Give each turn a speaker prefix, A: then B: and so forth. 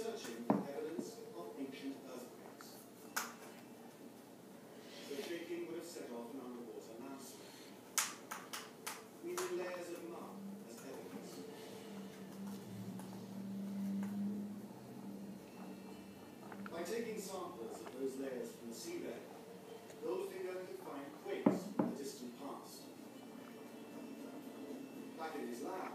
A: Searching for evidence of ancient earthquakes. The shaking would have set off an underwater landslide, leaving layers of mud as evidence. By taking samples of those layers from the seabed, Goldfinger could find quakes from the distant past. Back in his lab,